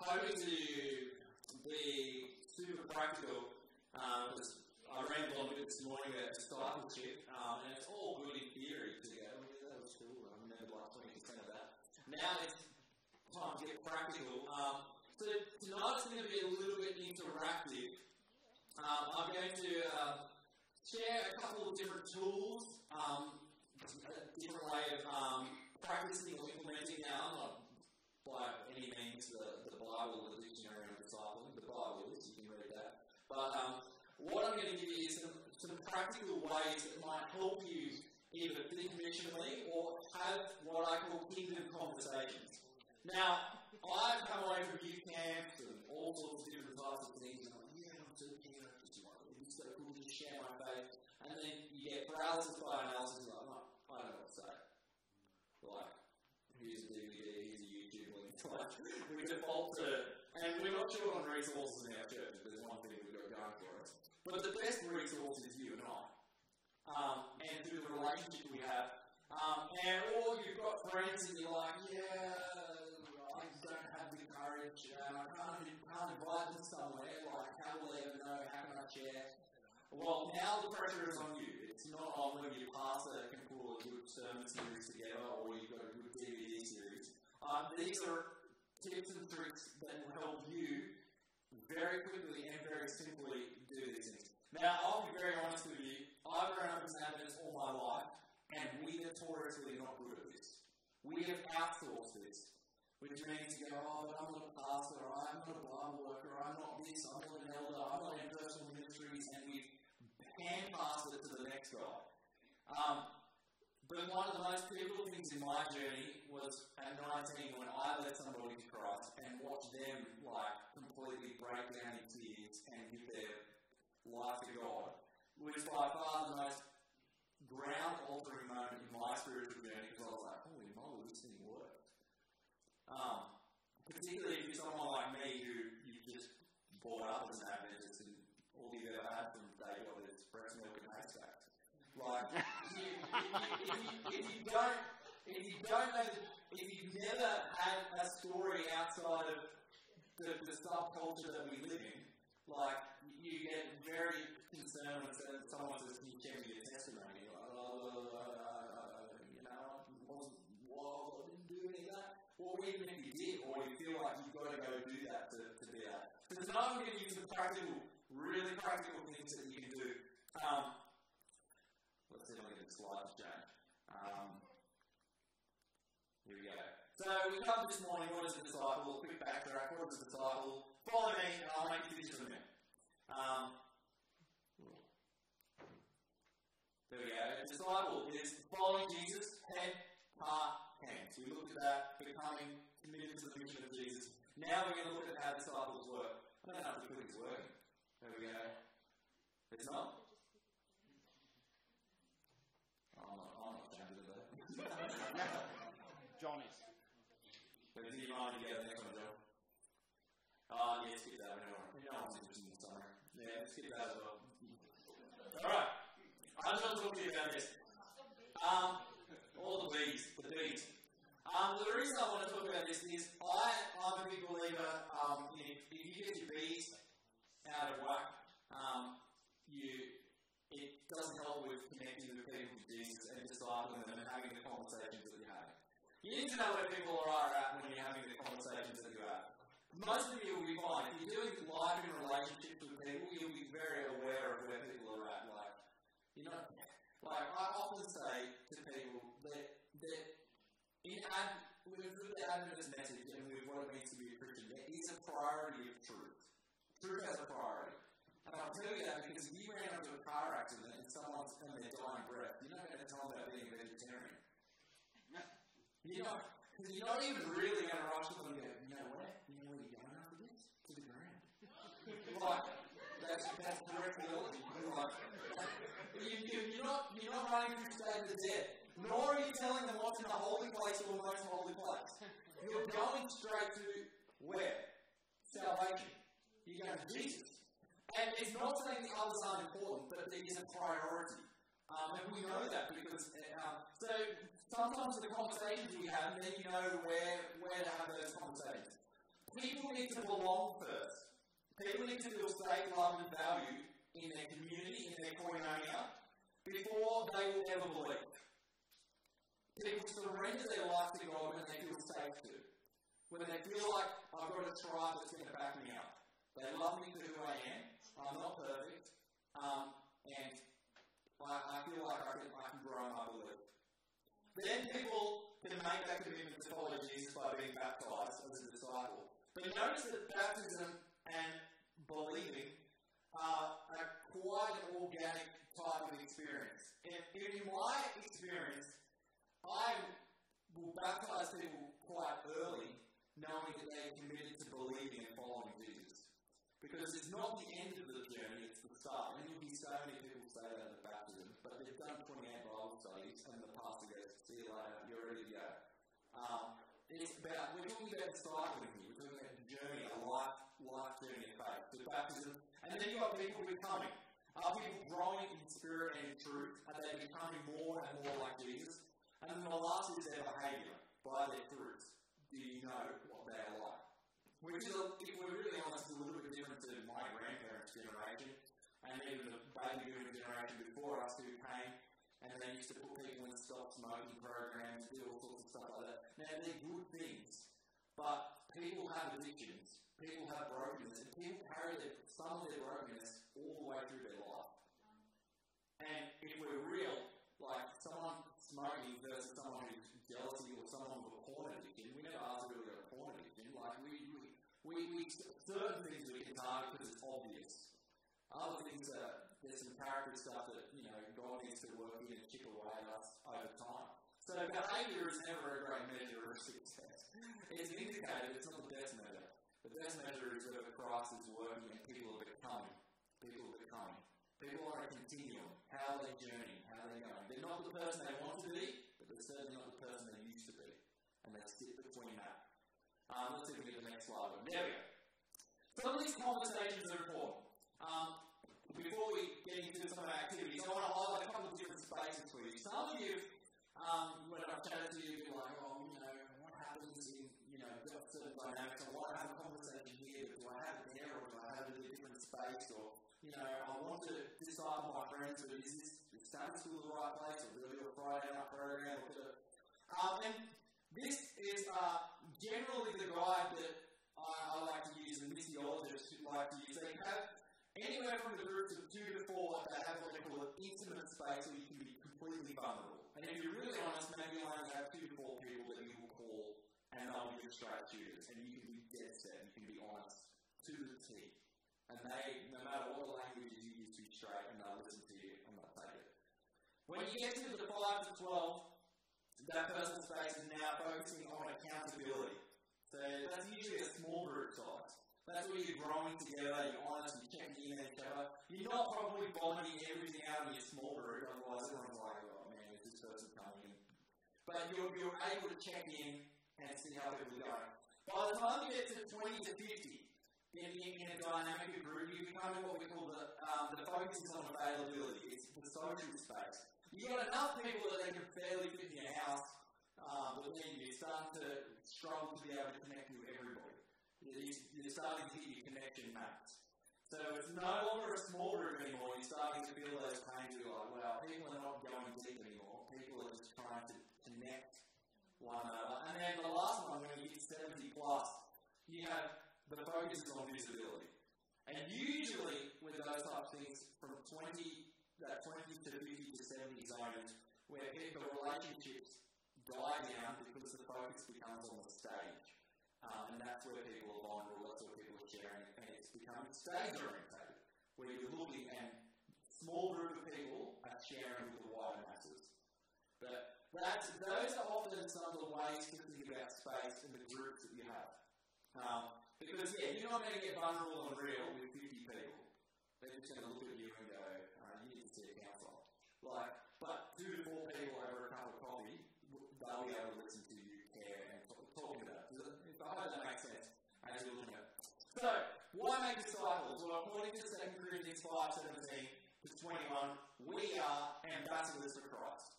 hoping to be super practical. Um, I on a bit this morning about discipleship, um, and it's all good in theory to go, that was cool, I remember like 20% of that. Now it's time to get practical. Um, so tonight's going to be a little bit interactive. Um, I'm going to uh, share a couple of different tools, um, a different way of um, practicing or implementing now. Not by any means the, Bible, the dictionary of discipling. The Bible is, you can read that. But um, what I'm going to give you is some, some practical ways that might help you either missionally or have what I call kingdom conversations. Now, I've come away from youth camps and all sorts of different types of things, and I'm like, yeah, I'm so keen, I just want to, it's so cool to share my faith. And then you get paralysis by analysis, like, oh, I don't know what to say. Like, here's a DVD, here's a YouTube link. Like, we default to, and we're not short on resources in our church, if there's one thing we've got going for us. But the best resource is you and I. Um, and through the relationship we have. Um, and or you've got friends and you're like, yeah, I don't have the courage, and I can't, can't invite them somewhere, like, how will they ever know, how can I share? Well, now the pressure is on you. It's not on whether your pastor can pull a good sermon series together or you've got a good DVD series. Um, these are tips and tricks that will help you very quickly and very simply do these things. Now, I'll be very honest with you. I've grown up as an Adventist all my life, and we notoriously are not good at this. We have outsourced this which means you go, oh, but I'm not a pastor, or I'm not a Bible worker, or I'm not this, I'm not an elder, I'm not in personal ministries, and we hand pass it to the next guy. Um, but one of the most pivotal things in my journey was at 19 when I led somebody to Christ and watched them like completely break down in tears and give their life to God. It was by far the most ground altering moment in my spiritual journey because I was like, holy moly, this thing works. Um, particularly if you're someone like me who you've just brought up as an Adventist and all you've ever had from day one is breast milk and haystacks. Like, if, you, if, you, if, you, don't, if you don't know, if you've never had a story outside of the, the subculture that we live in, like, you get very concerned when someone says, Can you share me your testimony? Like, oh, you know, I wasn't, well, I didn't do any of that or even if you did, or you feel like you've got to go do that to, to do that. So tonight I'm going to give you some practical, really practical things that you can do. Um, slides change. Um, here we go. So we covered this morning what is a disciple, quick backtrack, what is a disciple? Follow me, and I'll make you vision in a minute. Um, there we go. A disciple is following Jesus, head, heart, hands. We looked at that, becoming committed to the mission of Jesus. Now we're going to look at how disciples work. I don't know if the click is working. There we go. It's not? I'm not, I'm not changing it John is. But do you mind to get the next one, John? Oh, yeah, skip that. No, no one's interested in the summary. Yeah, skip that as well. Alright. I'm going to talk to you about this. Um, all the bees, the bees. Um, the reason I want to talk about this is I, I'm a big believer um, if, if you get your bees out of whack, um, you, it doesn't help with connecting with people with Jesus and discipling them and having the conversations that you're having. You need to know where people are at when you're having the conversations that you have. Most of you will be fine. If you're doing life in relationships with people, you'll be very aware of where people are at. Like, you know, like I often say to people that that in ad, with the Adventist message and with what it means to be a Christian, there is a priority of truth. Truth has a priority. And I'll tell you that because if you ran into a car accident and someone's in their dying breath, you're not going to tell them about being a vegetarian. Not, because you're not even really going to rush to them and go, you know what? You know where you're going after this? To the ground. Like, that's, that's direct theology. Like, you, you, you're, not, you're not running through state of the dead. Nor are you telling them what's in the holy place or the most holy place. You're going straight to where? Salvation. You're going to Jesus. And it's not saying the others aren't important, but there is a priority. Um, and we know that because, uh, so sometimes the conversations we have, then you know where, where to have those conversations. People need to belong first. People need to feel safe, loved, and valued in their community, in their koinonia, before they will ever believe. People surrender their life to God when they feel safe to. When they feel like I've got a tribe that's going to back me up. They love me for who I am. I'm not perfect. Um, and I, I feel like I can, I can grow my belief. Then people can make that commitment to follow Jesus by being baptized as a disciple. But notice that baptism and believing are a quite an organic type of experience. In, in my experience, I will baptize people quite early, knowing that they are committed to believing and following Jesus. Because it's not the end of the journey, it's the start. And you'll be so many people say that at the baptism, but they've done 28 Bible studies, and the pastor goes, See you later, you're ready to go. Um, it's about, we're talking about discipling here, we're talking about a journey, a life, life journey The baptism, and then you've got people becoming. Are people growing in spirit and in truth? Are they becoming more and more like Jesus? And then the last is their behaviour, by their fruits. Do you know what they are like? Which is, if we're really honest, a little bit different to my grandparents' generation, and even the baby boomer generation before us who came and they used to put people in stop smoking programs, do all sorts of stuff like that. Now, they're good things, but people have addictions, people have brokenness, and people carry their, some of their brokenness all the way through their life. And if we're real, like someone smoking versus someone who's jealousy or someone with a porn addiction, we never ask really got a porn addiction. Like we, we, we, we certain things we can target because it's obvious. Other things that there's some character stuff that you know God needs to work in and chip away at us over time. So behaviour is never a great measure of success. It's an indicator, it's not the best measure. The best measure is whether Christ is working and people are becoming. People are becoming. People are a continuum. How are they journeying? How are they going? They're not the person they want to be, but they're certainly not the person they used to be. And they sit between that. Um, let's if we the next slide. There we go. Some of these conversations are important. Um, before we get into some of the activities, I want to highlight a couple of different spaces for you. Some of you, um, when I've chatted to you, you're like, oh, you know, what happens in, you know, certain dynamics. I want to have conversation here, but do I have it there, or do I have it in a different space, or you know, I want to decide with my friends, but is this is Sabbath school the right place, or do I do a Friday night program, or do um, and this is uh, generally the guide that I, I, like to use, and missiologists like to use. They have anywhere from the groups of two to four that have what they call an intimate space where you can be completely vulnerable. And if you're really honest, maybe you only have two to four people that you will call, and they'll be your straight shooters, and you can be dead set, you can be honest to the T. And they, no matter what language you use to straight, and they'll listen to you and they'll take it. When you get to the 5 to 12, that personal space is now focusing on accountability. So that's usually a small group size. That's where you're growing together, you're honest, you're checking in each other. You're not probably vomiting everything out in your small group, otherwise everyone's like, oh man, is this person coming in? But you're, you're able to check in and see how people are going. By the time you get to 20 to 50, in, in, a dynamic group, you become what we call the, um, the focus is on availability. It's the social space. You've got enough people that they can fairly fit in your house, um, but then you start to struggle to be able to connect with everybody. You're starting to hit your connection max. So it's no longer a small group anymore. You're starting to feel those pains. You're like, well, people are not going deep anymore. People are just trying to connect one another. And then the last one, when you get 70 plus, you have the focus is on visibility. And usually, with those type of things, from 20, that 20 to 50 to 70 zones, where the relationships die down because the focus becomes on the stage. Um, and that's where people are vulnerable, that's where people are sharing, and it's becoming stage orientated, where you're looking and small group of people are sharing with the wider masses. But that's, those are often some of the ways to think about space in the groups that you have. Um, because, yeah, you're not going to get vulnerable and real with 50 people. They're just going to look at you and go, uh, you need to see a counsellor. Like, but two to four people over a cup of coffee, they'll be able to listen to you, care, and talk, about it. I hope that makes sense as you're looking at. So, why make disciples? Well, according to 2 Corinthians 5 17 to 21, we are ambassadors for Christ.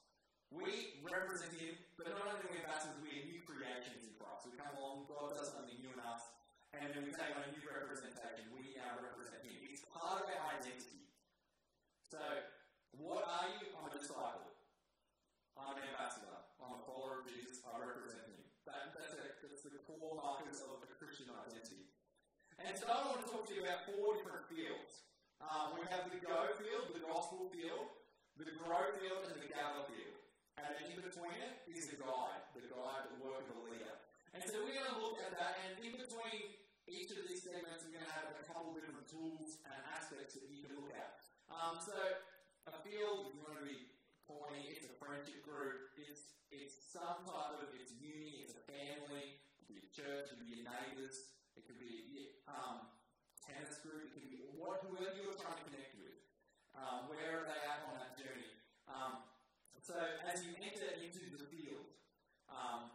We represent Him, but not only are we ambassadors, we are new creations in Christ. We come along, God does something new in us, and then we take on a new representation. We now represent Him. It's part of our identity. So, what are you? I'm a disciple. I'm an ambassador. I'm a follower of Jesus. I represent Him. That, that's, a, that's the core markers of the Christian identity. And so I want to talk to you about four different fields. Um, we have the go field, the gospel field, the grow field, and the gather field. And in between it is the guide, the guide, the work of leader. And so we're going to look at that, and in between each of these segments, we're going to have a couple of different tools and aspects that you can look at. Um, so a field is going to be pointing, it's a friendship group, it's, it's some type of, it's uni, it's a family, it could be a church, it could be your neighbours, it could be a um, tennis group, it could be what, whoever you're trying to connect with. Um, where are they at on that journey? Um, so as you enter into the field, um,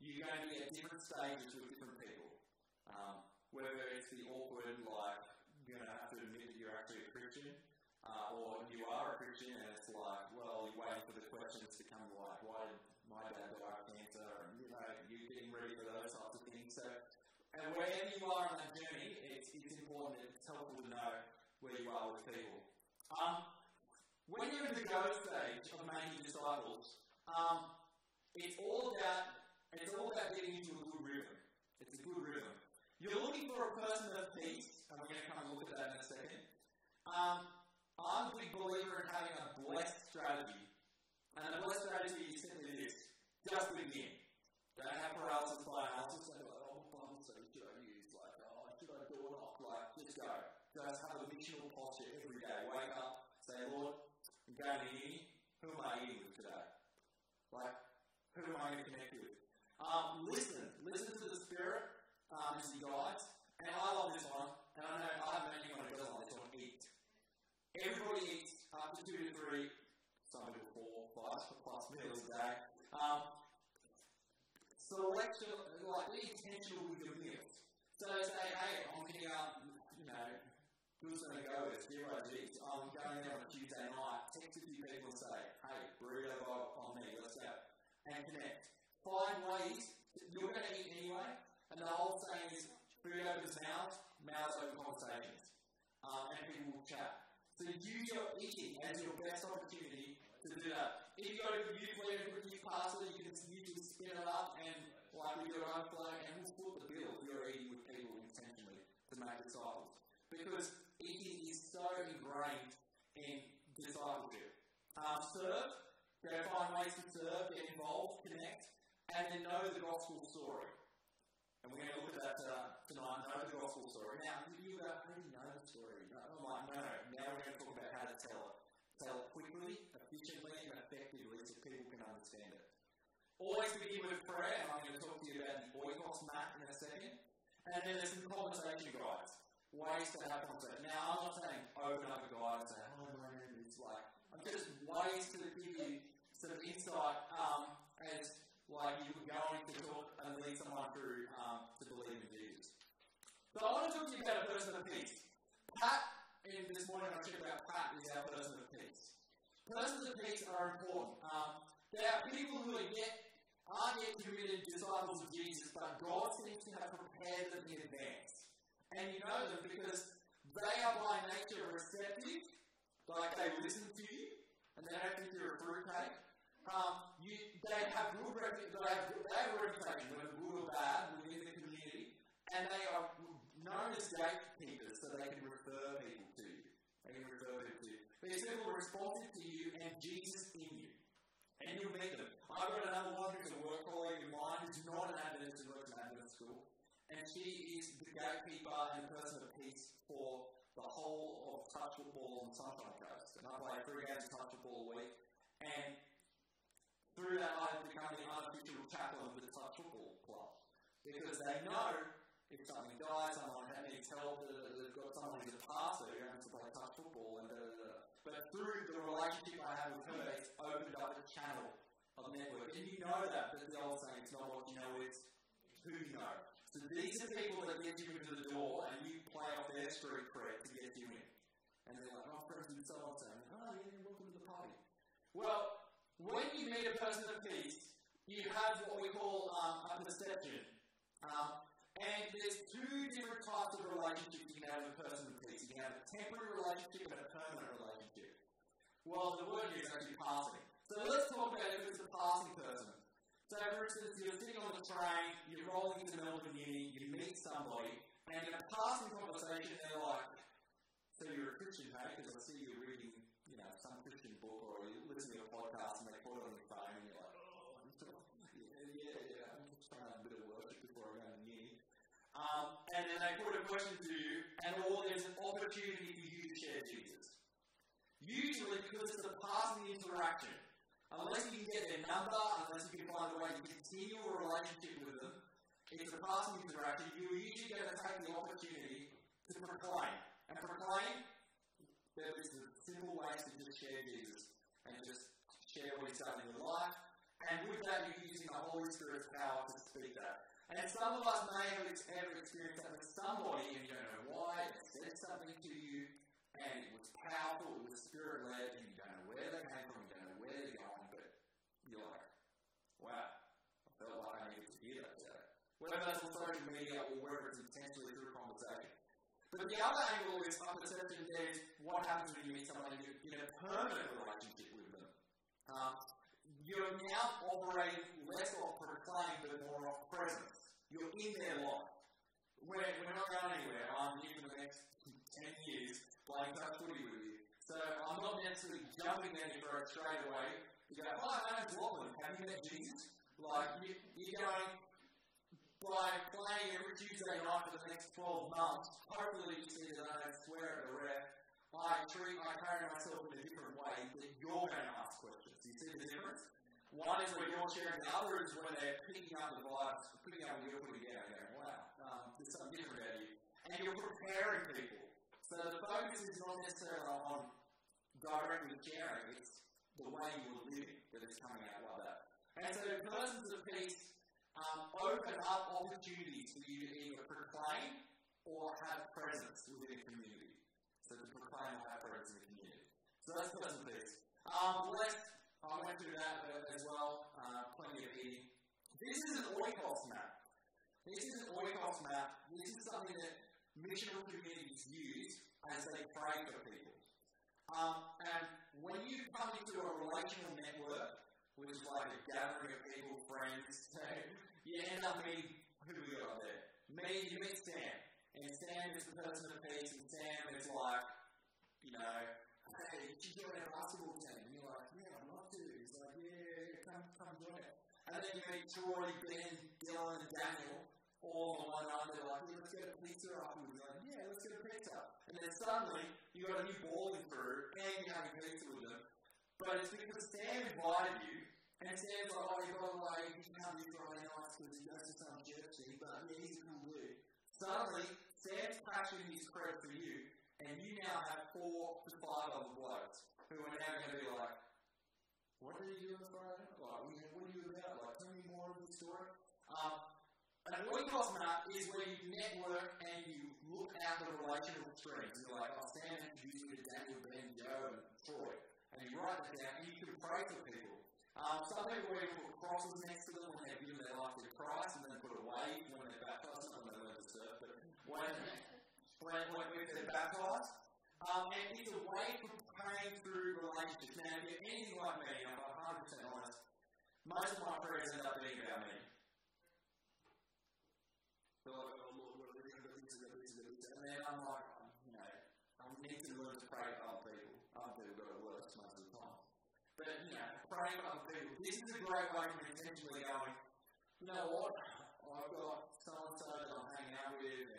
you're going to be at different stages with different people. Um, whether it's the awkward, like, you're going to have to admit that you're actually a Christian, uh, or you are a Christian and it's like, well, you're waiting for the questions to come like, why did my dad die of cancer? And, you know, you're getting ready for those types of things. So, and wherever you are on that journey, it's, it's important, it's helpful to know where you are with people. Um, when you're in the go stage of making disciples, um, it's all about it's all about getting into a good rhythm. It's a good rhythm. If you're looking for a person of peace, and we're going to come and look at that in a second. Um, I'm a big believer in having a blessed strategy. And a blessed strategy is simply this just begin. Don't have paralysis by analysis. Don't like, oh, what Bible study should I use? Like, oh, should I do or not? Like, just go. Just have a missional posture every day. Wake up, say, Lord, I'm going to uni. Who am I eating with today? Like, who am I going to connect with? Um, listen. Listen to the Spirit um, as He guides. And I love this one. And I know I haven't met anyone who doesn't like this one. Eat. Everybody eats to two to three, some do four, five plus meals a day. Um, selection, like be intentional with your meals. So say, hey, I'm getting up, you know, who's going to go with zero G's? I'm going there on a Tuesday night, text a few people and say, hey, burrito on me, let's go. And connect. Find ways, you're going to eat anyway, and the whole saying is food opens mouths, mouths open conversations. Um, and people will chat. So use your eating as your best opportunity to do that. If you go to youth leader for youth pastor, you can usually spin it up and like with your own flow and we'll foot the bill if you're eating with people intentionally to make disciples. Because eating is so ingrained in discipleship. Um, serve, go find ways to serve, get involved, connect, and then know the gospel story. And we're going to look at that uh, tonight, know the gospel story. Now, you already know the story. No, I'm like, no, now we're going to talk about how to tell it. Tell it quickly, efficiently, and effectively so people can understand it. Always begin with a prayer, and I'm going to talk to you about the oikos map in a second. And then there's some conversation guides, ways to have conversation. Now, I'm not saying open up a guide and say, oh, my name is like, I'm just ways to give you some insight um, as like you were going to talk and lead someone through um, to believe in Jesus. So I want to talk to you about a person of peace. Pat, in this morning I checked about Pat is our person of peace. Persons of peace are important. Um, they are people who are yet, aren't yet committed disciples of Jesus, but God seems to have prepared them in advance. And you know them because they are by nature receptive, like they listen to you, and they don't think you're a fruitcake. Um, you, they have good reputation, they have, have a reputation, whether good or bad, within the community, and they are known as gatekeepers, so they can refer people to you. They can refer people to you. These people are responsive to you and Jesus in you. And you'll meet them. I've got another one who's a work colleague of mine who's not an Adventist who works in Adventist school. And she is the gatekeeper and person of peace for the whole of touch football on the Sunshine Coast. And I play three games of touch football a week. And through that, I've become the unofficial chaplain of the touch football club. Because they know if something dies, someone needs help, they've got someone who's a pastor who happens to play touch football, and da, da, da. But through the relationship I have with her, it's opened up a channel of network. And you know that, but the old saying, it's not what you know, it's who you know. So these are people that get you into the door, and you play off their street cred to get you in. And they're like, oh, friends with someone saying, oh, yeah, welcome to the party. Well, when you meet a person of peace, you have what we call um, a perception. Um, and there's two different types of relationships you can have with a person of peace. You can have a temporary relationship and a permanent relationship. Well, the word here is actually passing. So let's talk about if it's a passing person. So, for instance, you're sitting on the train, you're rolling into Melbourne Uni, you meet somebody, and in a passing conversation, they're like, So you're a Christian, hey? Because I see you're reading, you know, some Christian book or a podcast and they put it on phone, and you're like, Oh, I'm still, yeah, yeah, yeah, I'm just trying a bit of worship before I go to uni. Um, and then they put a question to you, and all there's an opportunity for you to share Jesus. Usually, because it's a passing interaction, unless you can get their number, unless you can find a way to continue a relationship with them, it's a passing interaction. You're usually going to take the opportunity to proclaim. And proclaim, there is the simple ways to just share Jesus share what he's done in your life. And with that, you're using the Holy Spirit's power to speak that. And some of us may have ever experienced that with somebody, and you don't know why, they said something to you, and it was powerful, it was spirit led, and you don't know where they came from, you don't know where they're going, but you're like, wow, I felt like I needed to hear that today. Whether that's on social media or whether it's intentionally through conversation. But the other angle is is what happens when you meet someone in a permanent relationship. Um, you're now operating less off proclaim but more off presence. You're in their life. We're, we're not going anywhere. I'm here for the next 10 years playing touch footy with you. So I'm not necessarily jumping down your throat straight away. You go, hi, my name's Lachlan. Have you met Jesus? Like, you, you're going, by playing every Tuesday night for the next 12 months, hopefully you see that I don't swear at the ref. I treat, I carry myself in a different way that you're going to ask questions. Do You see the difference? One is when you're sharing, the other is when they're picking up the vibes, picking up what you're putting out, going, wow, um, there's something different about you. And you're preparing people. So the focus is not necessarily on directly sharing, it's the way you're living that is coming out like that. And so the persons of peace um, open up opportunities for you to either proclaim or have presence within a community. So to proclaim or have in the community. So that's of peace. Um, let's I went through that as well, uh, plenty of eating. This is an oikos map. This is an oikos map. This is something that missional communities use as they pray for people. Um, and when you come into a relational network, which is like a gathering of people, friends, you end up meeting who we got there. Me, you meet Sam. And Sam is the person of peace, and Sam is like, you know, hey, you join our basketball team? And you're like, yeah, I'd love to. He's like, yeah, come, come join it. And then you meet Troy, Ben, Dylan, and Daniel, all on one arm. They're like, yeah, let's get a pizza afterwards. Like, yeah, let's get a pizza. And then suddenly, you got a new balling through, and you're having pizza with them. But it's because Sam invited you, and Sam's like, oh, by the way, you can't be Friday nights because he goes to some church thing, but yeah, he's a cool dude. Suddenly, Passion his credit for you, and you now have four to five other blokes who are now going to be like, what are you doing Friday? Like, what are you about? Like, tell me more of the story. Um, an oikos map is where you network and you look at the relational streams. You're like, oh, Sam introduced me to Daniel, Ben, Joe, and Troy. And you write that down and you can pray for people. Um, some people even put crosses next to them when they've given their life to Christ and then put a wave when they're baptized. Not when they learn to surf, but when when, when they're baptized. Um, and it's a way for praying through relationships. Now, if you're anything like me, I'm 100% honest, most of my prayers end up being about me. So like, oh Lord, what are we going to do? And then I'm like, you know, I need to learn to pray for other people. Other people got it worse most of the time. But, you know, praying for other people. This is a great way for intentionally going, you know what? I've got so and so that I'm hanging out with,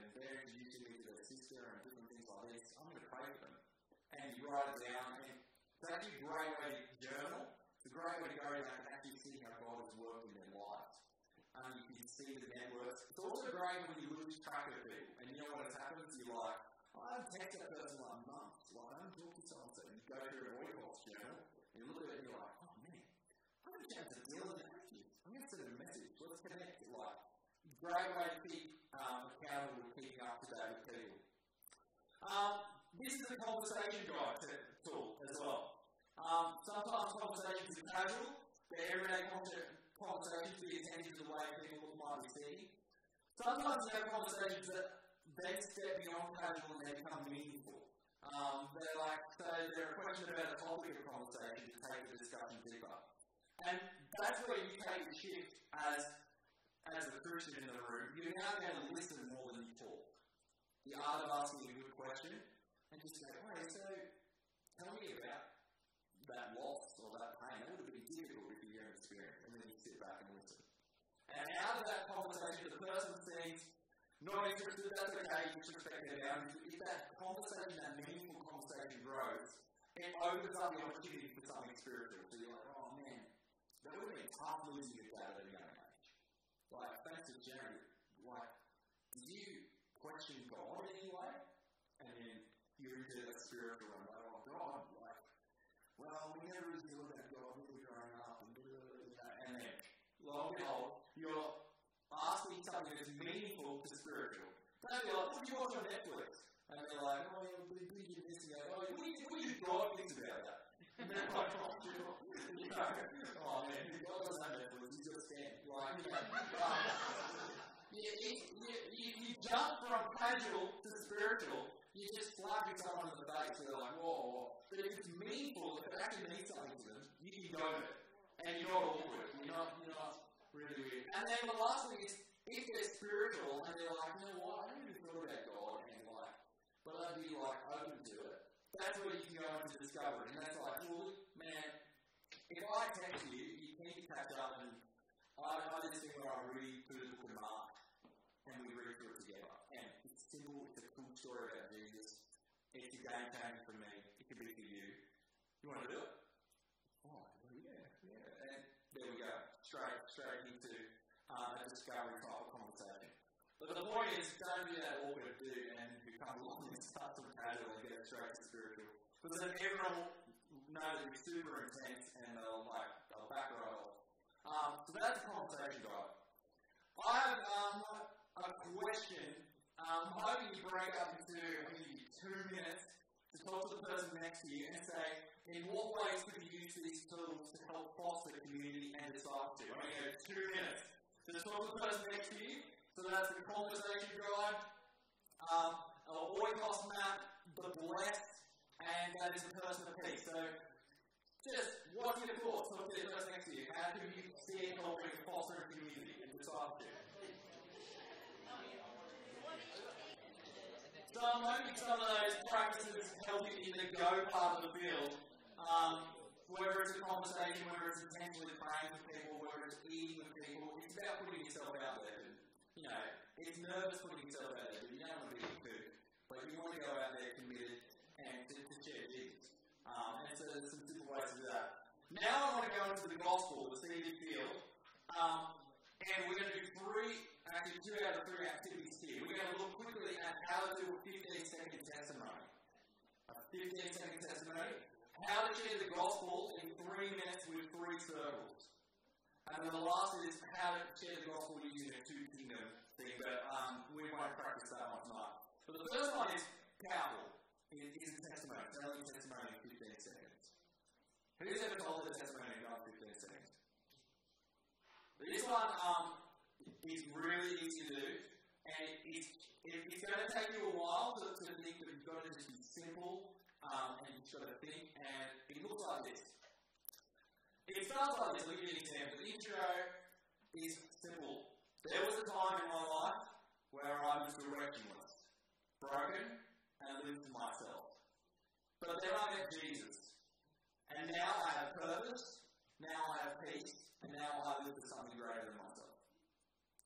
sister and different things like this. I'm going to pray for them. And you write it down, and it's actually a great way to journal. It's a great way to go back and actually see how God has worked in their lives. Um, you can see the networks. It's also great when you lose track of people, and you know what has happened? You're like, I haven't texted that person like months. Like, I haven't talked to so and so. You go through an oikos journal, and you look at it, and you're like, oh man, I haven't chatted to Dylan in ages. I'm going to send a message. Let's connect. Like, great way to keep um, accountable keeping up to date with. Um, this is a conversation guide tool as well. Um, sometimes conversations are casual, they're everyday conversations, be attentive to the way people might be speaking. Sometimes you have conversations that then step beyond casual and they become meaningful. Um, they're like, so they're a question about a topic of conversation to take the discussion deeper. And that's where you take the shift as, as a Christian in the room. You're now going to listen more than you talk. The art of asking a good question and just go, hey, so tell me about that loss or that pain. That would have been difficult if going to experience. And then you sit back and listen. And out of that conversation, the person sees not interested, that's okay, you should respect their boundaries. If that conversation, that meaningful conversation grows, it opens up the opportunity for something spiritual. So you're like, oh man, that would have been tough losing your dad at a young age. Like, thanks to Jeremy, you question God in any way? And then you're into that spiritual one, like, oh God, like, well, we never really thought about God when we were growing up, and and then, lo and behold, you're asking something that's meaningful to spiritual. They'll be like, what do you watch on Netflix? And they're like, oh, yeah, we are you missing out. Oh, what do you, what do you God thinks about that? And they're like, oh. You know, oh man, God doesn't have Netflix, he's got a. Like, you, you, you, you jump from casual to spiritual, you just slapping someone in the face, and they're like, whoa. But if it's meaningful, if it actually means something to them, you can go there. And you're not awkward. You're not, you're not really weird. And then the last thing is, if they're spiritual and they're like, you know what, I never even thought about God and like, but I'd be like open to it. That's where you can go into discovery. And that's like, well, man, if I text you, you need to catch up and I, I just think where I read through the book of Mark and we read through it together. And it's simple, it's a cool story about Jesus. It's a game changer for me. It could be for you. You want to do it? Oh, yeah, yeah. And there we go straight, straight into uh, a discovery type of conversation. But the point is, don't do that awkward do and become long and start to casual and get straight to spiritual. Because then everyone will know that you're super intense and they'll like they'll back right off. Um, so that's the conversation guide. I have um, a question. Um, hoping you break up into maybe two minutes to talk to the person next to you and say, in what ways could you use these tools to help foster community and discipleship? I'm going to go two minutes. Just talk to the person next to you. So that's the conversation guide, um, our oikos map, the blessed, and that is the person of peace. So just what are your thoughts? Talk to the person next to you. How can you see it helping foster community and discipleship? So I'm hoping some of those practices help you the go part of the field um, whether it's a conversation, whether it's intentionally praying with people, whether it's eating with people, it's about putting yourself out there. You know, it's nervous putting yourself out there, you don't want to be a kook. But you want to go out there committed and to, to share Jesus. Um, and so there's some simple ways to do that. Now I want to go into the gospel, the seed field. Um, and we're going to do three, actually two out of three activities here. We're going to look quickly at how to do a 15 second testimony. A 15 second testimony how to share the gospel in three minutes with three circles. And then the last is how to share the gospel using a two kingdom thing, but um, we won't practice that one tonight. But the first one is powerful. It is a testimony. Telling a testimony in 15 seconds. Who's ever told a testimony in 15 seconds? This one um, is really easy to do, and it's, it, it's going to take you a while to, to think that you've got to just be simple um, and got to think, and it looks like this. It starts like this. Let me give an example. The intro is simple. There was a time in my life where I was directionless, broken, and lived myself. But then I met Jesus. And now I have purpose, now I have peace, and now I live for something greater than myself.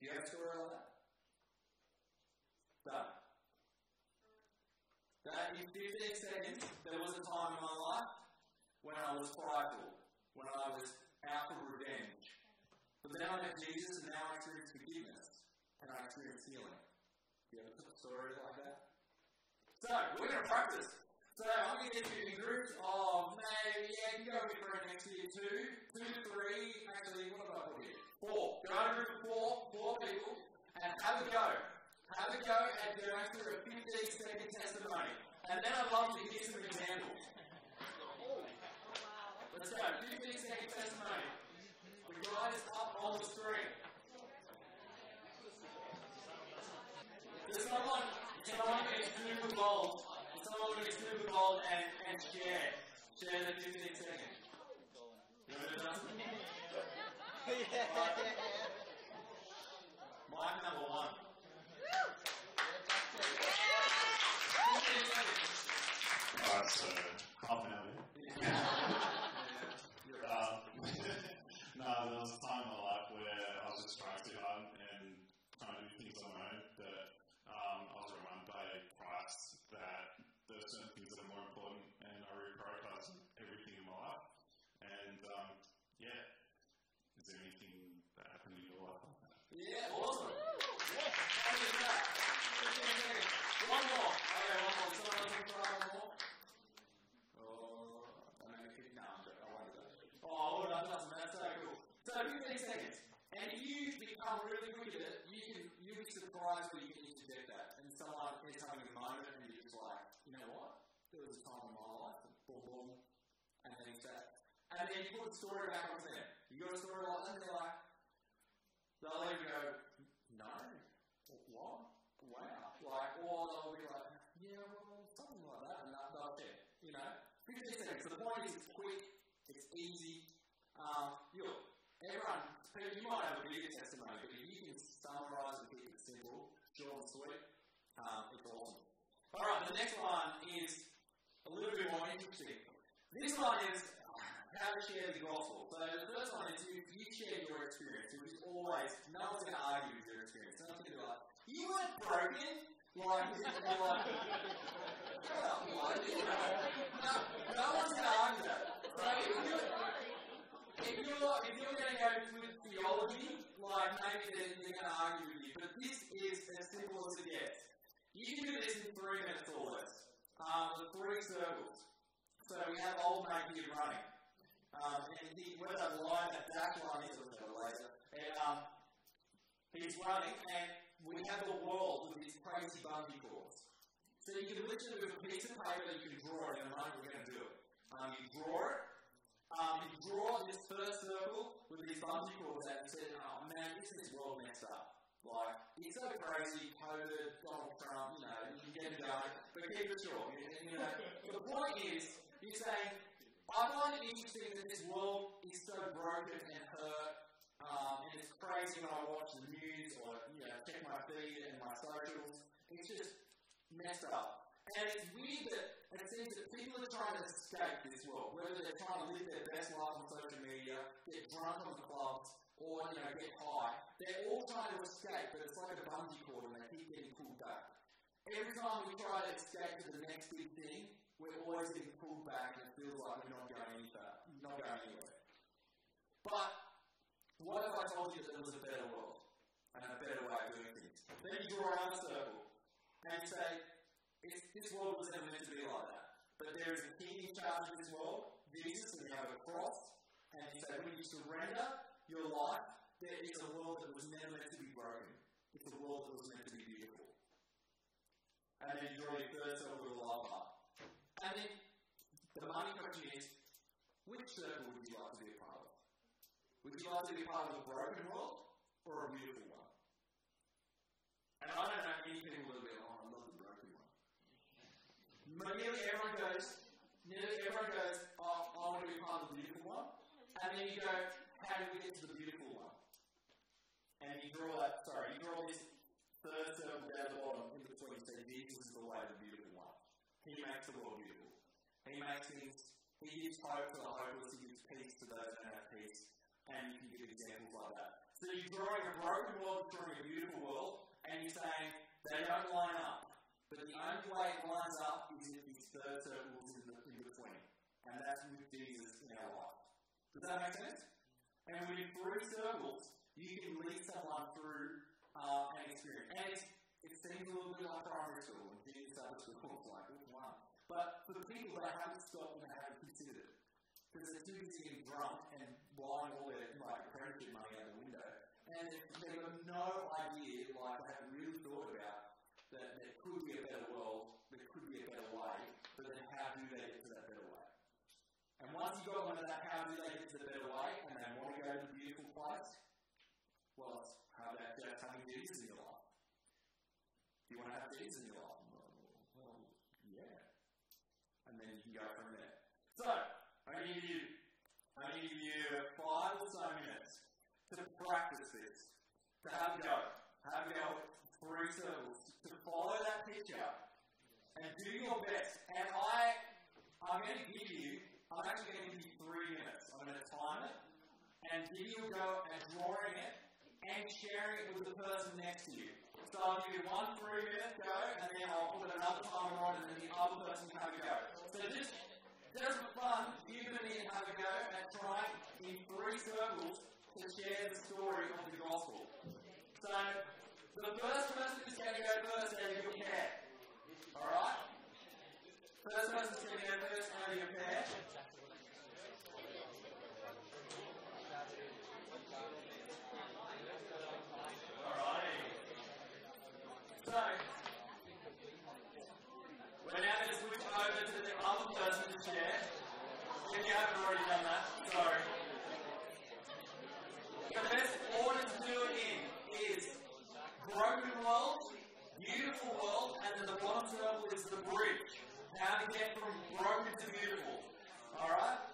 Do you have a story like that? Done. That in 15 seconds, there was a time in my life when I was prideful, when I was out for revenge. But then I met Jesus and now I experience forgiveness and I experience healing. You ever a story like that? So, we're going to practice. So, I'm going to get you in groups oh, of maybe, yeah, you go with for next year, two, two to three, actually, what have I put here? Four. Go in a group of four, four people, and have a go. Have a go at going through a 15 second testimony. And then I'd love to hear some examples. Let's go. 15 second testimony. The guy is up on the screen. There's someone, someone gets super bold. Someone gets super gold and, and share. Share the 15 seconds. You want to do something? Mike number one. 15 seconds. Alright, so half an hour. Um, no, there was a time in my life where I was just trying too hard and trying to do things on my own that um, I was reminded by Christ that there are certain things that are more important and I reprioritize everything in my life. And um, yeah, is there anything that happened in your life like that? Yeah, awesome. How good is that? 15 seconds. One more. Okay, one more. Someone else want to try one more? Oh, don't make me kick. No, I'm joking. I won't do that. Oh, well done, Dustin. That's so cool. So 15 seconds. And if you become really good at it, you can, you'll be surprised where you can interject that. And someone is having a moment and you're just like, you know what? There was a time in my life, boom, boom, and then it's that. You put story back them. You got a story like that, and they're like, they'll either go, no, what? Wow. Like, or they'll be like, yeah, well, something like that, and that, they'll share. You know, 15 seconds. The point is, it's quick, it's easy. Um, you everyone, Peter, you might have a bigger testimony, but if you can summarize and keep it simple, short and sweet, um, it's awesome. All right, the next one is a little bit more interesting. This one is how to share the gospel. So the first one is you, you share your experience, which is always, no one's going to argue with your experience. No one's going to be like, you weren't broken. Like, like, like. No, no one's going to argue that. So if you're, if you're, if you're going to go with theology, like, maybe they're, they're going to argue with you. But this is as simple as it gets. You can do this in three minutes or less. Um, the three circles. So we have old mate here running. Um, and he, where that line, that dash line is, a later, and, um, he's running, and we have the world with these crazy bungee cords. So you can literally, with a piece of paper, you can draw it, and I'm we're going to do it. Um, you draw it, um, you draw this first circle with these bungee cords, and you say, oh man, this is world messed up. Like, it's so crazy, COVID, Donald Trump, you know, you can get it going, but keep it short. You know, the point is, you're saying, I find it interesting that this world is so broken and hurt, um, and it's crazy when I watch the news or you know check my feed and my socials. It's just messed up, and it's weird that it seems that people are trying to escape this world, whether they're trying to live their best life on social media, get drunk on the clubs, or you know get high. They're all trying to escape, but it's like a bungee cord, and they keep getting pulled back. Every time we try to escape to the next big thing, we're always getting pulled back and it feels like we're not going anywhere. Not going anywhere. But what if I told you that there was a better world and a better way of doing things? Then you draw another circle and you say, this world was never meant to be like that. But there is a king in charge of this world, Jesus, and you have a cross, and you say, when you surrender your life, there is a world that was never meant to be broken. It's a world that was meant to be beautiful. And then you draw your third circle with a love. And then the money question is, which circle would you like to be a part of? Would you like to be a part of a broken world or a beautiful one? And I don't know many people that like, oh, I love the broken one. But nearly everyone goes, nearly everyone goes, oh, I want to be part of the beautiful one. And then you go, how do we get to the beautiful one? And you draw that, sorry, you draw this third circle down the bottom in between, so Jesus is the way to the beautiful. He makes the world beautiful. He makes things, he gives hope to the hopeless, he gives peace to those don't have peace. And you can give examples like that. So you're drawing a broken world, drawing a beautiful world, and you're saying they don't line up. But the only way it lines up is if these third circles in, the, in between. And that's with Jesus in our life. Does that make sense? And with three circles, you can lead someone through uh, an experience. And it seems a little bit like primary school and junior Sabbath school. It's like? But for the people that haven't stopped and haven't considered it, because they're too busy getting drunk and blowing all their like apprenticeship money out the window, and they've no idea, like they haven't really thought about that there could be a better world, there could be a better way, but then how do they get to that better way? And once you've got one of that, how do they get to the better way, and they want to go to the beautiful place? Well, how about having Jesus in your life? Do you want to have Jesus in your life? Go from there. So, to give you, to give you five or so minutes to practice this, to have a go, have a go three circles, to follow that picture, and do your best. And I, I'm going to give you, I'm actually going to give you three minutes. I'm going to time it, and give you a go at drawing it and sharing it with the person next to you. So I'll give you one three minute go, and then I'll put another timer on, and then the other person can have a go. So just, just for fun, you're going to have a go at trying in three circles to share the story of the gospel. So the first person who's going to go first out of your pair. Alright? First person person's going to go first out of your pair. Alrighty. So, we're now going to switch over to the other person's chair. If you haven't already done that, sorry. The best order to do it in is broken world, beautiful world, and then the bottom circle is the bridge. How to get from broken to beautiful. Alright?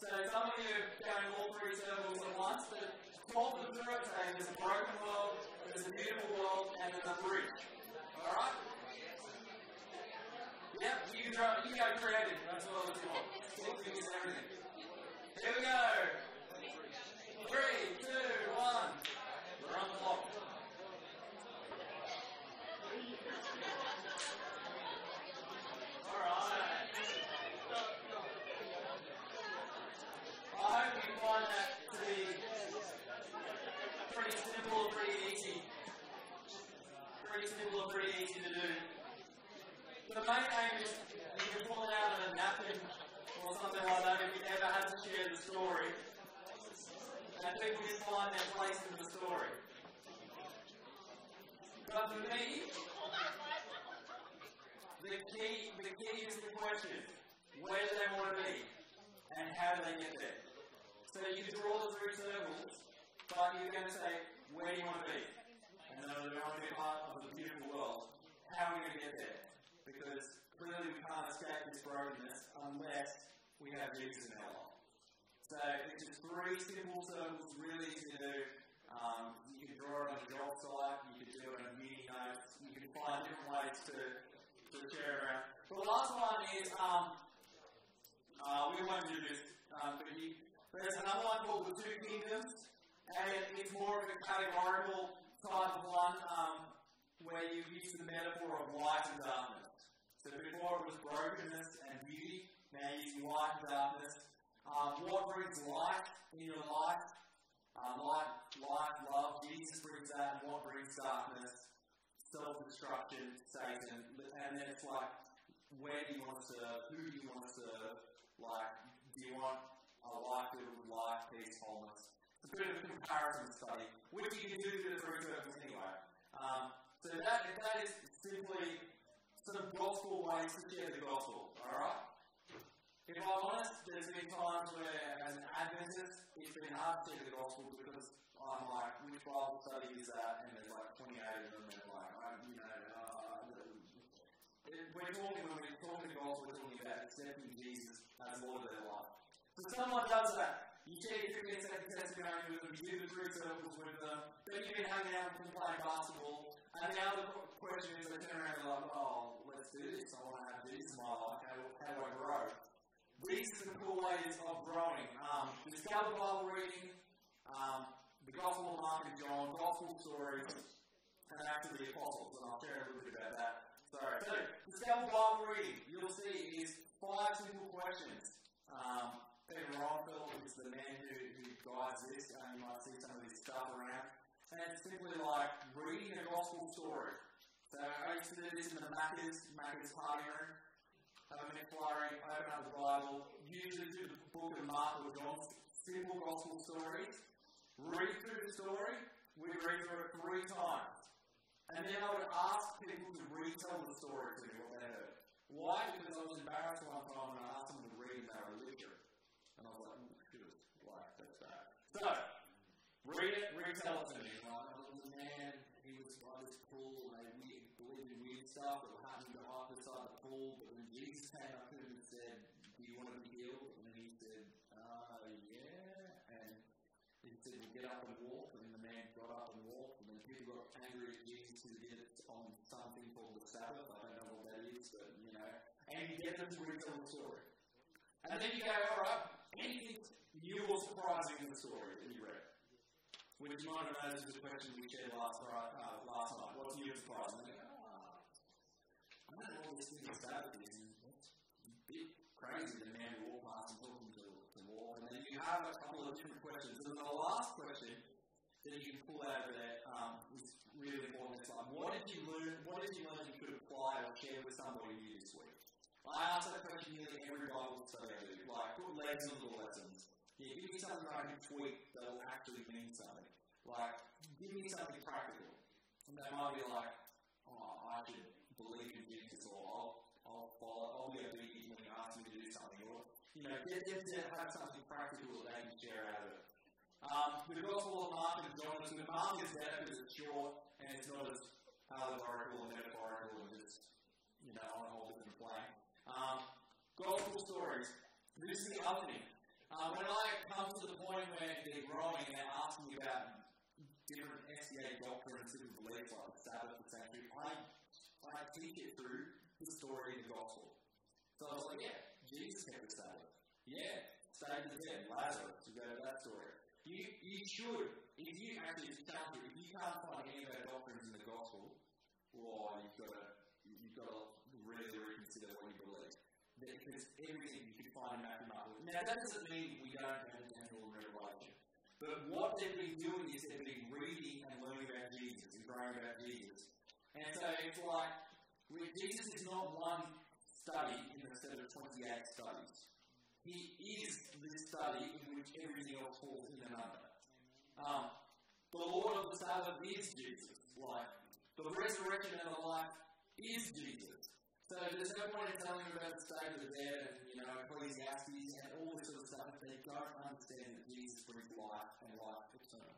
So some of you are going all three circles at once, but talk them through it, saying there's a broken world, there's a beautiful world, and there's a bridge. Alright? Yep, you you can go creative, that's fingers and everything. Here we go. Three, two, one. We're on the clock. Alright. I hope you find that to be pretty simple, pretty easy. Pretty simple pretty easy to do. The main aim is you can pull it out of a napkin or something like that if you ever had to share the story. And people just find their place in the story. But for me, the key, the key is the question. Where do they want to be? And how do they get there? So you draw the three circles, but you're going to say, where do you want to be? And then we want to be part of the beautiful world. How are we going to get there? Because clearly we can't escape this brokenness unless we have Jesus in our life. So it's just three simple circles, really easy to do. Um, you can draw it on a job site, you can do it on meeting notes, you can find different ways to, to share around. The last one is, um, uh, we won't do this, um, but you, there's another one called the Two Kingdoms, and it's more of a categorical type one um, where you use the metaphor of light and darkness. So before it was brokenness and beauty, now you're using light and darkness. What brings light in your life? Um, light, light, love. Jesus brings that. What brings darkness? Self-destruction, Satan. And then it's like, where do you want to serve? Who do you want to serve? Like, do you want a life filled with life, peace, wholeness? It's a bit of a comparison study, which you can do through the three anyway. Um, so that, that is simply sort of gospel ways to share the gospel, alright? If I'm honest, there's been times where, as an Adventist, it's been hard to share the gospel because I'm like, which Bible study is that? And there's like 28 of them, and like, I'm, you know, uh, we're talking, when we're talking the gospel, we're talking about accepting Jesus as Lord of their life. So someone does that. You share your trivia second testimony with them, you do the three circles with them, then you've been hanging out with them playing basketball, and the question is they turn around and like, oh, let's do this. I want to have Jesus in my life. How do I grow? Are the cool ways of growing. Um, discover Bible reading, um, the Gospel of Mark and John, Gospel stories, and Acts of the Apostles. And I'll share a little bit about that. Sorry. So, discover Bible reading, you'll see, is five simple questions. Um, Peter Roennfeldt is the man who, who guides this, and you might see some of this stuff around. And it's simply like reading a gospel story. So I used to do this in the Macca's, Macca's party room. Have a McFlurry, open up the Bible, usually do the book of Mark or John, simple gospel stories. Read through the story, we read through it three times. And then I would ask people to retell the story to me what they heard. Why? Because I was embarrassed one time and I asked them to read and illiterate. And I was like, oh, good, like, that's bad. So, read it, retell it to me. Like, there was a man, he was by this and they weird, believed in weird stuff that happened to the side called and Jesus came up to him and said, Do you want to be healed? And he said, uh, yeah. And he said, Well, get up and walk. And the man got up and walked. And then people got angry at Jesus who did it on something called the Sabbath. I don't know what that is, but you know. And you get them to retell the story. And then you go, All right, anything new or surprising in the story that you read? Which might have noticed the question we shared last, uh, last night. What's new and surprising? I don't this thing of Sabbath is. A bit crazy the man who walked past and him to, to walk. And then you have a couple of different questions. And then the last question that you can pull out of that um, is really important. It's like, what did you learn? What did you learn you could apply or share with somebody new this week? I ask that question nearly every Bible study I do. Like, put legs on the lessons. Yeah, give me something I can tweak that will actually mean something. Like, give me something practical. And they might be like, oh, I should believe in Jesus, or I'll, I'll be obedient when you ask me to do something, or, you know, get them to have something practical that they can share out of it. Um, the Gospel of Mark and John, so Mark is better because it's short and it's not as allegorical and metaphorical and just, you know, on a whole different plane. Um, gospel stories. This is the other thing. Uh, when I come to the point where they're growing and they're asking about different SDA doctrines, different beliefs like the Sabbath, the sanctuary, I, I teach it through the story of the gospel. I was like, yeah, Jesus kept the Sabbath. Yeah, stayed the dead, Lazarus, to go to that story. You, you should, if you actually challenge if you can't find any of our doctrines in the gospel, well, you've got to, you've got to really reconsider what you believe. Because everything you can find in Matthew, Mark, Now, that doesn't mean we don't have Daniel and Revelation. But what they've been doing is they've been reading and learning about Jesus and growing about Jesus. And so it's like, Jesus is not one study in the of 28 studies. He is the study in which everything else falls in and under. Um, the Lord of the Sabbath is Jesus. Like, the resurrection and the life is Jesus. So there's no point in telling them about the state of the dead and, you know, Ecclesiastes and all this sort of stuff if they don't understand that Jesus brings life and life eternal.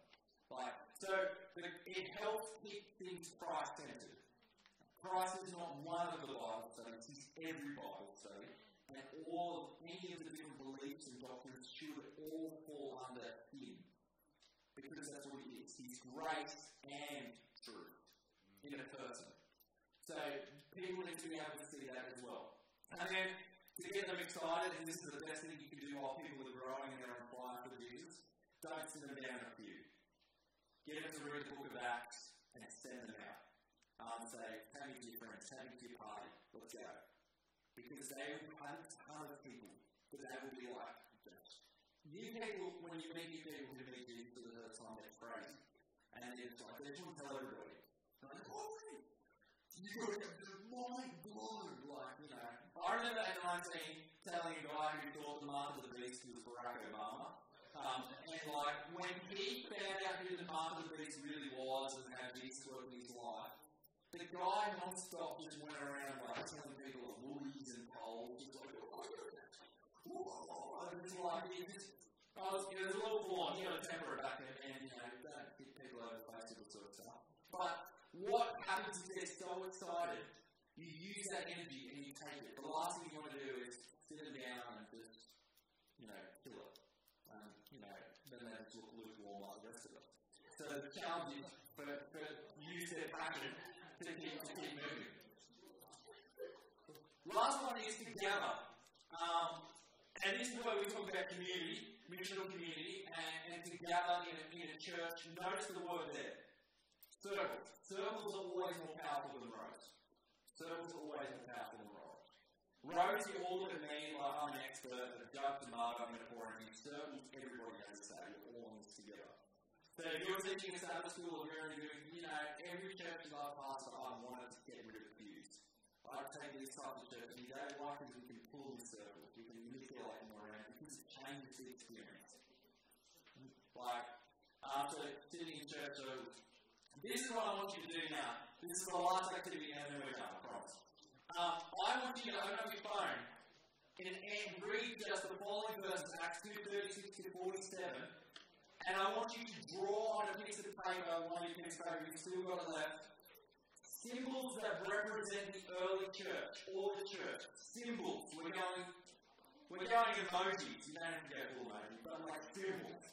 Like, so the, it helps keep things Christ centered. Christ is not one of the Bible studies, he's every Bible study. And all of any of the different beliefs and doctrines should all fall under him. Because that's what he is. He's grace and truth in a person. So people need to be able to see that as well. And then to get them excited, and this is the best thing you can do while people are growing and they're on fire for Jesus, don't sit them down a pew. Get them to read the book of Acts and send them out. Um, say, take me to your friends, take me to your party, let's go. Because they will have a ton of people that they will be like, new people, when you meet new people who meet Jesus for the first time, they're crazy. And it's like, they just want to tell everybody. Like, oh, you're mind blown. Like, you know, I remember at 19 telling a guy who thought the mark of the beast was Barack Obama. Um, and like, when he found out who the mark of the beast really was and how Jesus worked in his life, the guy non-stop just went around like telling people of woolies and Coles, just like, oh, whoa, it's like, I was, it was a little on, you to temper back and, and you know, don't hit people over the face with sort of stuff. But what happens is they're so excited, you use that energy and you take it. The last thing you want to do is sit them down and just, you know, kill it. Um, you know, then they just look lukewarm like the rest of it. So the challenge is for, for use their passion to to keep moving. Last one is together. Um, and this is where we talk about community, missional community, and, and together in a, in a church. Notice the word there. Circles. Circles are always more powerful than rows. Circles are always more powerful than rows. Rows, you all look at me like I'm an expert, a jug tomato metaphorically. Circles, everybody has to say, we're all in this together. So if you're teaching a Sabbath school or you're doing, you know, every church that I've I wanted to get rid of pews. I take these types of churches, and you don't like it, we can pull in circles, we can manipulate them around because it changes the experience. Like, after sitting in church, so this is what I want you to do now. This is the last activity and then we're done, I promise. Um, I want you to open up your phone and, and read just the following verses, Acts 2, 36 to 47. And I want you to draw on a piece of paper, one of your piece of paper you've still got it left, symbols that represent the early church, or the church. Symbols. We're going, we're going emojis. You don't have to go full emoji, but like symbols.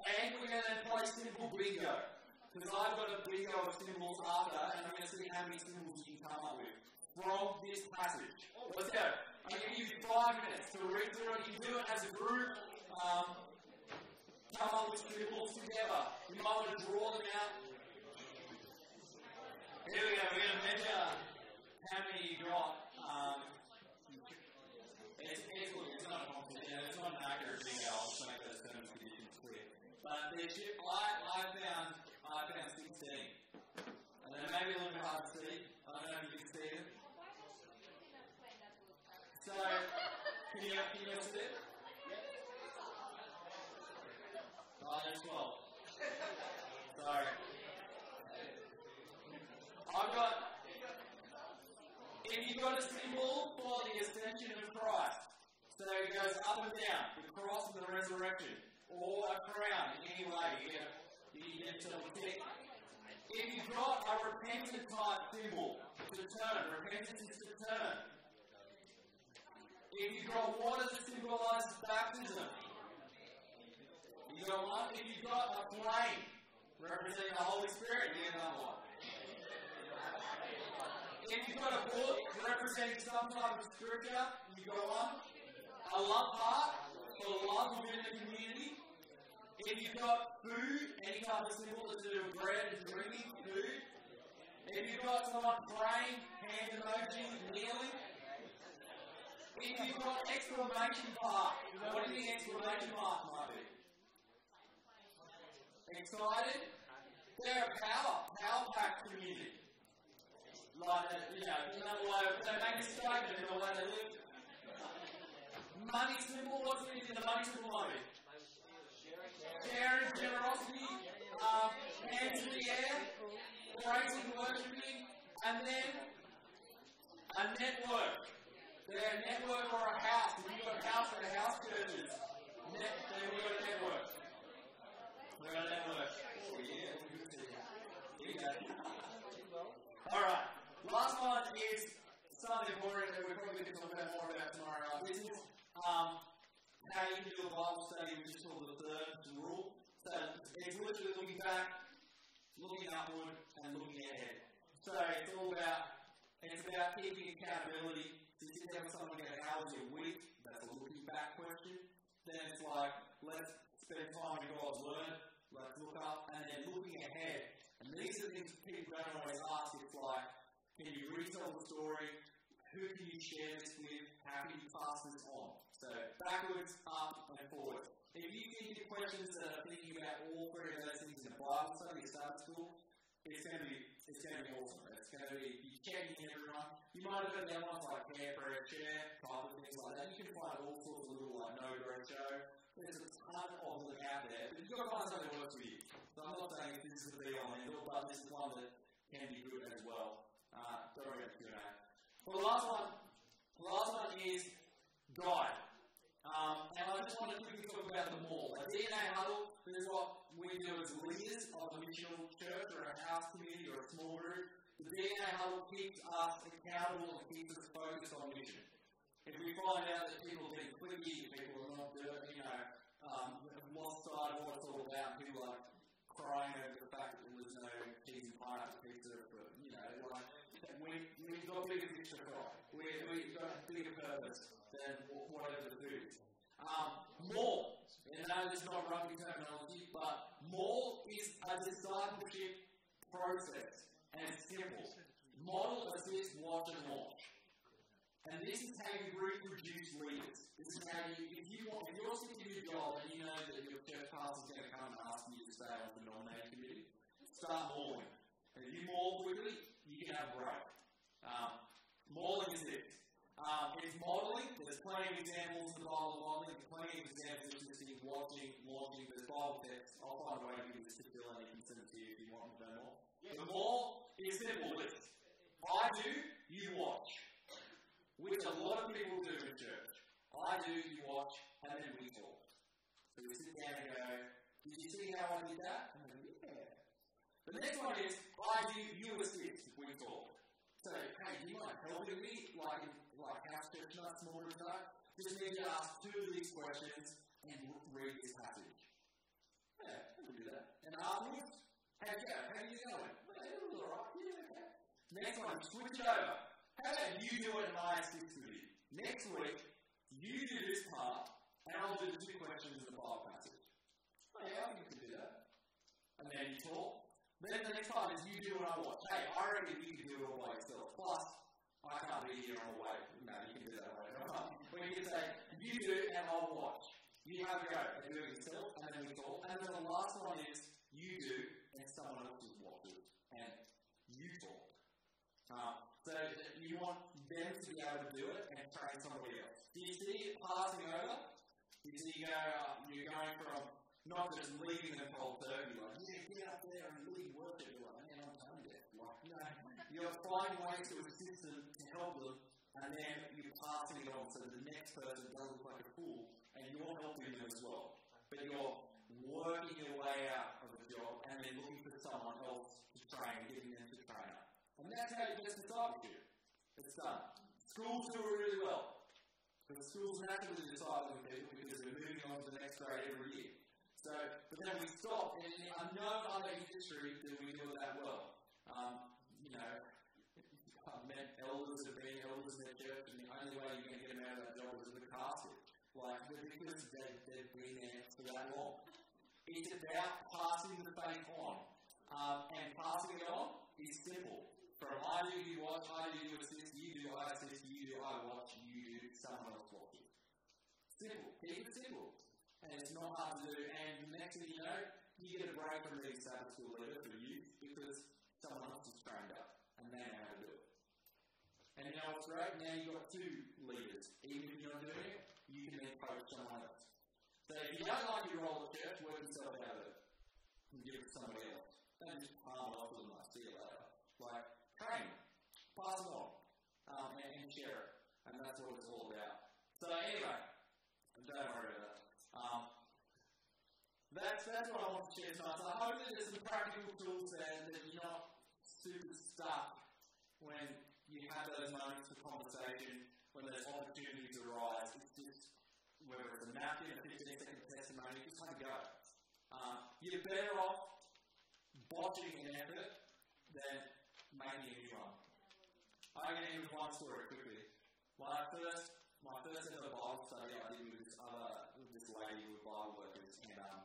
And we're going to play simple bingo. Because I've got a bingo of symbols after, and I'm going to see how many symbols you can come up with from this passage. Let's go. I'm going to give you five minutes to read through it. You can do it as a group. Um, come up with symbols together. You might want to draw them out. Here we go. We're going to measure how many you got. Um, it's, it's, it's not a competition. It's not an accurate bingo. I'll just make those terms and conditions clear. But there should, I, I found I found 16. And then maybe a little bit hard to see. I don't know if you can see it. So, can you, can you see it? There's 12. Sorry. I've got, if you've got a symbol for the ascension of Christ, so it goes up and down, the cross and the resurrection, or a crown in any way, you get, to tick. If you've got a repentant type symbol, to turn, repentance is to turn. If you've got water that symbolizes baptism, you got one. If you've got a flame representing the Holy Spirit, you another one. If you've got a book representing some type of scripture, you got one. A love heart for love within the community. If you've got food, any type of symbol to do with bread and drinking, food. If you've got someone praying, hand emoji, kneeling. If you've got exclamation mark, what you think exclamation mark? Excited? They're a power, power pack community. Like, uh, you know, another way of, they make a statement in the way they live. Money symbol, what's the in the money symbol might be? Sharing, generosity, um, hands in the air, praising, worshiping, and then a network. They're a network or a house. If you've got a house, they're house churches. Net, then we've a network. All right. Last one is something important that we're probably can talk about more about tomorrow. This is um, how you do a Bible study, which is called the third rule. So it's literally looking back, looking upward, and looking ahead. So it's all about it's about keeping accountability. So you sit down with someone and go, how was your week? That's a looking back question. Then it's like, let's spend time in God's Word, let's look up, and then looking ahead. And these are things people don't always ask. It's like, can you retell the story? Who can you share this with? How can you pass this on? So backwards, up, and forward. If you think of questions that are thinking about all three of those things in a Bible study, Sabbath school, it's going to be it's going to be awesome. It's going to be you checking everyone. You might have the other ones like for a chair, type of things like that. You can find all sorts of little like no go show. There's a ton of them out there, but you've got to find something that works for you. So I'm not saying this is the be on end all, but this is one that can be good as well. Uh, don't worry about Q&A. Well, the last one, the last one is guide. Um, and I just want to quickly talk about the MAWL. A DNA huddle is what we do as leaders of a missional church or a house community or a small group. The DNA huddle keeps us accountable and keeps us focused on mission. If we find out that people getting clicky, people are not you know, um, have lost sight of what it's all about, people are crying over the fact that there was no cheese and pineapple pizza, but, you know, like, we, we've got a bigger fish to. We, we've got a bigger purpose than whatever the food is. Um, MAWL, and this is not rugby terminology, but MAWL is a discipleship process, and it's simple. Model, assist, watch, and launch. And this is how you reproduce leaders. This is how you, if you want, if you're sick of your job and you know that your church pastor is going to come and ask you to stay on the nominating committee, start mauling. And if you maul quickly, you can have a break. Um, mauling is this. Um, it's modeling. There's plenty of examples in the Bible of modeling. There's plenty of examples of just watching, launching. There's Bible texts. I'll find a way to give this to Bill and can send it to you if you want to know more. The MAWL is simple. It's I do, you watch. Which a lot of people do in church. I do, you watch, and then we talk. So we sit down and go, Did you see how I did that? And then, yeah. The next one is I do, you assist, we talk. So, hey, you mind helping me? Like, like house church night, small group night? Just need to ask two of these questions and read this passage. Yeah, can do that. And afterwards, you go? How you going? Well, it was alright. Yeah, okay. Next one, switch it over. How about you do it and I assist with you? Next week, you do this part, and I'll do the two questions in the Bible passage. Oh, yeah, you can do that. And then you talk. Then the next part is you do what I watch. Hey, I reckon you can do it all by yourself. Plus, I can't be here on the way. No, you can do that later. Where you can say, you do it and I'll watch. You have a go at doing it yourself, and then we talk. And then the last one is you do and someone else is watching. And you talk. Um, so you want them to be able to do it and train somebody else. Do you see it passing over? Do you see you go, uh, you're going from not just leaving the cold turkey, like, yeah, get out there and lead worship. You're like, man, I'm tone deaf. Like, no, you're finding ways to assist them, to help them, and then you're passing it on so the next person doesn't look like a fool, and you're helping them as well. But you're working your way out of the job and then looking for someone else to train, getting them to train up. And that's how you get discipleship. It's done. Schools do it really well. Because schools naturally discipling people because they're moving on to the next grade every year. So, but then we stop, and in no other industry do we do it that well. Um, you know, I've met elders have been elders in their church, and the only way you're going to get them out of that job is with a casket. Like, because they, they've been there for that long. It's about passing the faith on. Um, and passing it on is simple. From I do, you watch, I do, you assist, you do, I assist, you do, I watch, you do, someone else watches. Simple. Keep it simple. And it's not hard to do. And next thing you know, you get a break from being Sabbath school leader for youth because someone else is trained up and they know how to do it. And you know what's great? Now you've got two leaders. Even if you're not doing it, you can then coach someone else. So if you don't like your role at church, work yourself out of it and give it to somebody else. Don't just palm it off to them like, you. Pass um, and, and share. And that's what it's all about. So anyway, don't worry about that. Um, that's, that's what I want to share tonight. So I hope that there's some practical tools there that you're not super stuck when you have those moments of conversation, when those opportunities arise. It's just whether it's a napkin, a 15 second testimony, just have a go. Um, you're better off botching an effort than a new one. I'm going to end one story quickly. My first, my first ever Bible study I did with this other, with this lady with Bible workers, and um,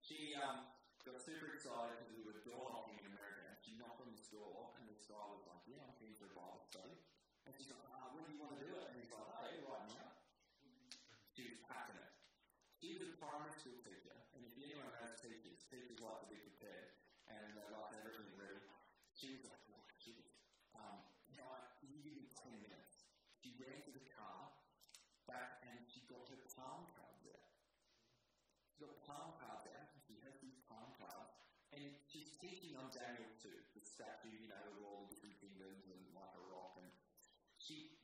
she um, got super excited because we were door knocking in America. And she knocked on this door, and this guy was like, "Yeah, I'm keen for a Bible study." And she's like, ah, "When do you want to do it?" And he's like, "Hey, right now." She was it. She was a primary school teacher, and if anyone has teachers, teachers like to be prepared, and they like to have everything ready. She was like, "Look, geez, um, you know, what? you give me ten minutes." She ran to the car, back, and she got her palm cards out. She got palm cards out, and she has these palm cards, and she's teaching on Daniel 2, the statue, you know, with all the different kingdoms and like a rock, and she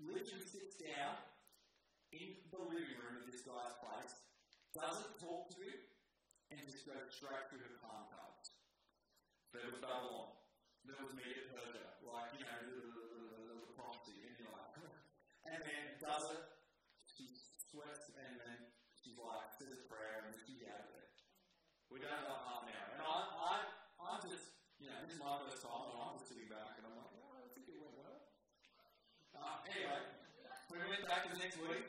literally sits down in the living room of this guy's place, doesn't talk to him, and just goes straight through her palm cards. There was Babylon. There was Media Persia. Like, you know, the, the, the, and you're like, and then does it, she sweats, and then she's like, says a prayer, and she's out of there. We don't have half hour. And I, I, I'm just, you know, this is my first time, and I'm just sitting back, and I'm like, oh, I think it went well. Uh, anyway, we went back the next week,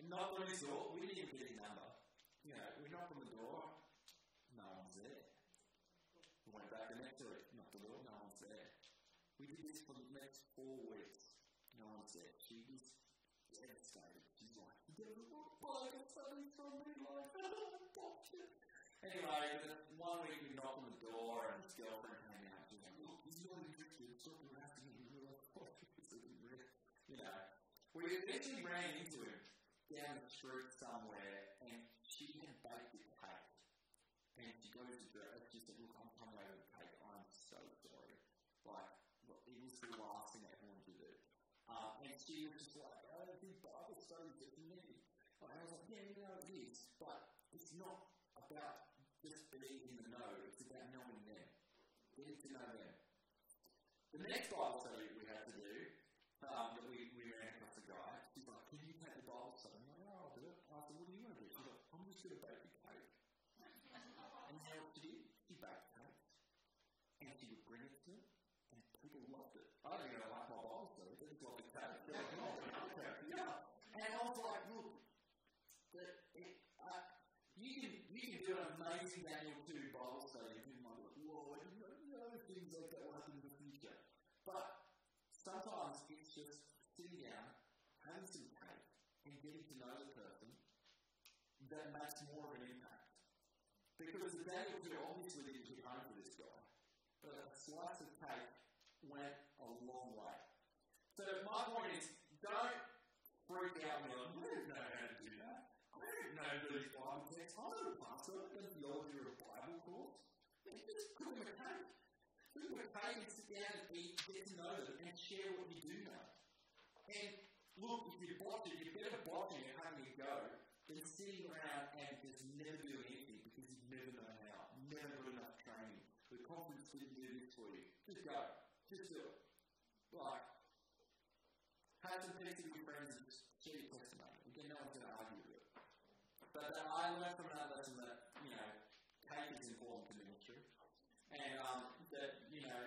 and on his door. We didn't even get his number. You know, we knocked on the door, no one's there. We went back the next week, knocked on the door, no one's there. We did this one's there. She was devastated. She's like, you a little bug something from me, like, Anyway, one week we knocked on the door and his girlfriend came out. She's like, look, he's not interested. Stop harassing him. We were like, oh, this. You know, we eventually ran into him down the street somewhere, and she had baked a cake. And she goes to her, she said, look, I'm coming over the cake. I'm so sorry. Like, look, it was the last thing I wanted to do. Uh, she was just like, I don't think Bible studies are for me. And I was like, yeah, you know, it is. But it's not about just being in the know, it's about knowing them. Getting to know them. The next Bible study we had to do, um, that we, we ran across a guy, she's like, can you take the Bible study? I'm like, oh, I'll do it. I said, what do you want to do? She's like, I'm just going to bake a cake. do an amazing Daniel 2 Bible study, and people might be whoa, I didn't know things like that will happen in the future. But sometimes it's just sitting down, having some cake, and getting to know the person that makes more of an impact. Because the Daniel 2 obviously didn't hit home for this guy, but a slice of cake went a long way. So my point is, don't freak out and I don't know how to do that. I don't know these Bible. I don't theology or a Bible course. You just cook them a cake. Cook them a cake and sit down and eat, get to know them, and share what you do know. And look, if you're botching, you're better botching and having a go than sitting around and just never doing anything because you never know how, never enough training. The conference didn't do this for you. Just go. Just do it. Like, have some peace with your friends and just share your testimony. Again, no one's going to argue with it. But that I learned from that lesson that, you know, cake is important to ministry. And um, that, you know,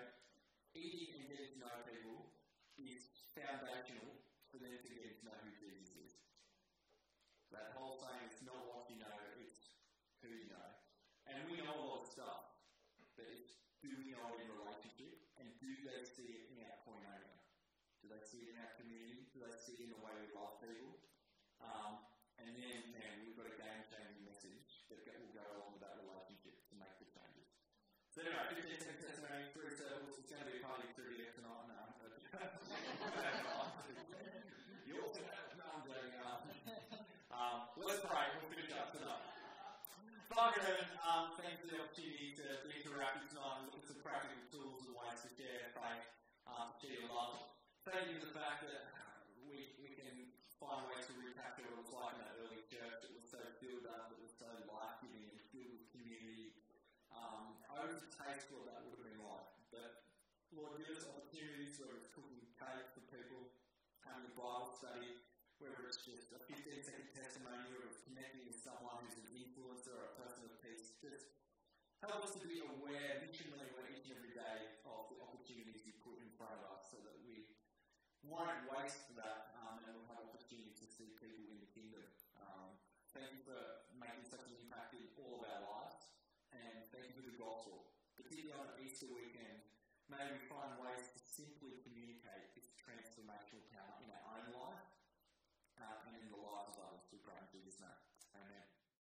eating and getting to know people is foundational for them to get to know who Jesus is. That whole saying, it's not what you know, it's who you know. And we know a lot of stuff, but it's do we know in relationship, and do they see it in our koinonia? Do they see it in our community? Do they see it in the way we love people? Um, and then, man, we've got a game-changing message that will go along with that relationship to make the changes. So anyway, 15 second testimony, three circles. It's going to be a party trivia tonight. No, you also have no, I'm joking. Um, let's pray. We'll finish up tonight. Father Heaven, um, thanks for the opportunity to, to interact with tonight and look at some practical tools and ways to share faith, um, share your love. Thank you for the fact that we, we can find ways to recapture what it was like in that early church that was so filled up, that was so life giving and filled with community. I would taste what that would have been like. But Lord, give us opportunities, whether it's cooking cake for people, having a Bible study, whether it's just a 15 second testimony, whether it's connecting with someone who's an influencer or a person of peace. Just help us to be aware, missionally, each and every day of the opportunities you put in front of us so that we won't waste that um, and we'll have opportunities to see people in the kingdom. Um, thank you for making such an impact in all of our lives and thank you for the gospel. Particularly on Easter weekend, may we find ways to